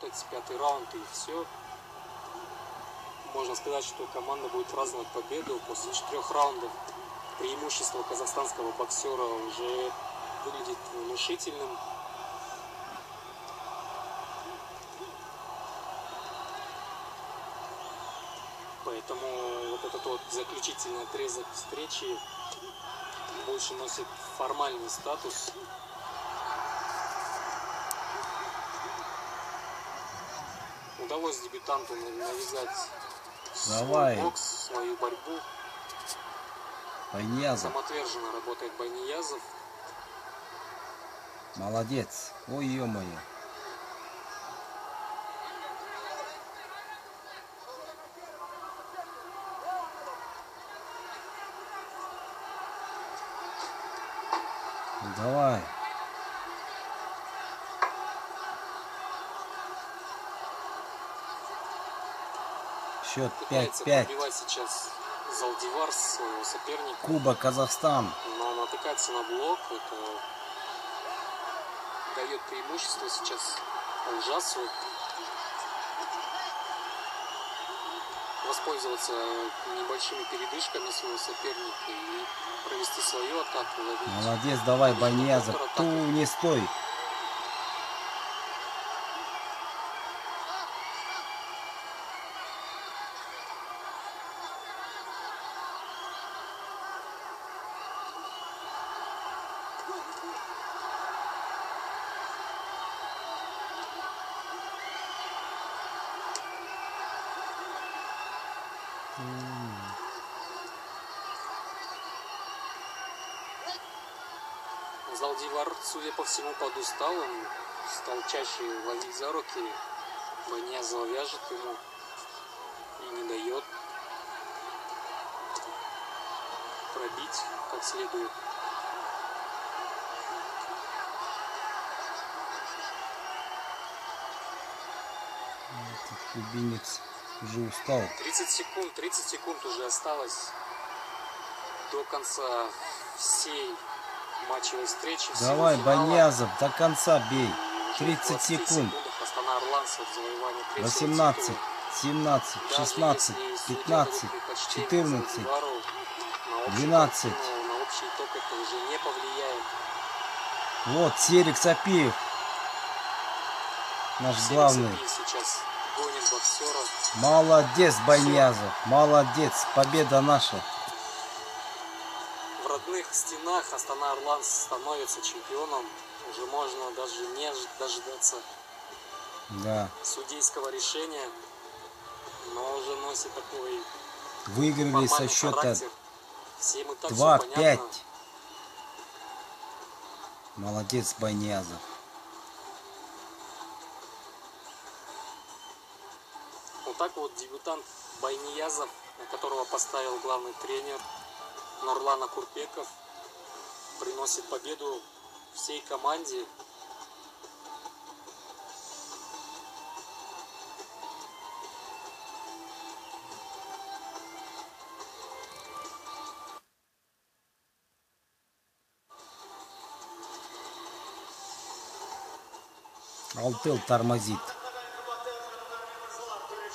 работать, пятый раунд и все. Можно сказать, что команда будет праздновать победу после четырех раундов. Преимущество казахстанского боксера уже выглядит внушительным. Поэтому вот этот вот заключительный отрезок встречи больше носит формальный статус. Удалось дебютанту навязать Давай. свой бокс, свою борьбу. Байниязов. Самоотверженно работает Байниязов. Молодец. Ой, ё-моё. Давай. Счет Пытается 5-5. пробивать сейчас Залдивар своего соперника. Кубок Казахстан. Но натыкается на блок. Это дает преимущество сейчас Алжасу. Воспользоваться небольшими передышками своего соперника и провести свою атаку. Молодец, давай, Баньязов. Ту, не стой. Залдивар, судя по всему, подустал. Он стал чаще ловить за руки. Баньязова вяжет ему и не дает пробить как следует. Этот кубинец уже устал. 30 секунд, 30 секунд уже осталось до конца всей матчевой встречи. Давай, финала. Баньязов, до конца бей. Уже 30 20 секунд. секундах Астана Орландс от завоевания третьего 18, титула. 17, Даже 16, если судья 15, дадут предпочтение 14, Занзибару, на общую 12. картину, На общий итог это уже не повлияет. Вот Серик Сапиев. Наш главный. Сейчас гонит боксера. Молодец, Баньязов. Молодец. Победа наша. В родных стенах Астана Орландс становится чемпионом. Уже можно даже не дождаться Да. судейского решения. Но уже носит такой Выиграли со счета характер. Всем и так всё 2-5. понятно. Молодец, Баньязов. Вот так вот дебютант Байниязов, которого поставил главный тренер Нурлана Курпеков, приносит победу всей команде. Алтел тормозит.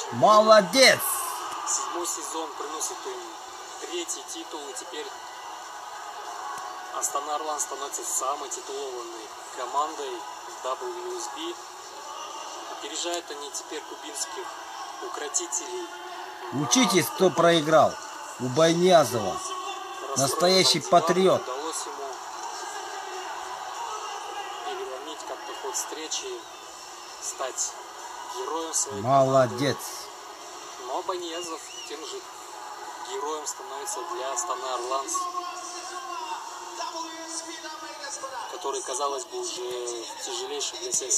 Чемпион. Молодец! Седьмой сезон приносит им третий титул, и теперь Астана Орландс становится самой титулованной командой WSB. Опережают они теперь кубинских укротителей. Учитесь, кто проиграл. У расстроил Настоящий патриот. Удалось ему переломить как-то ход встречи, стать героем своей команды. Молодец. Но Баньязов тем же героем становится для Астаны Орландс, который, казалось бы, уже тяжелейший для себя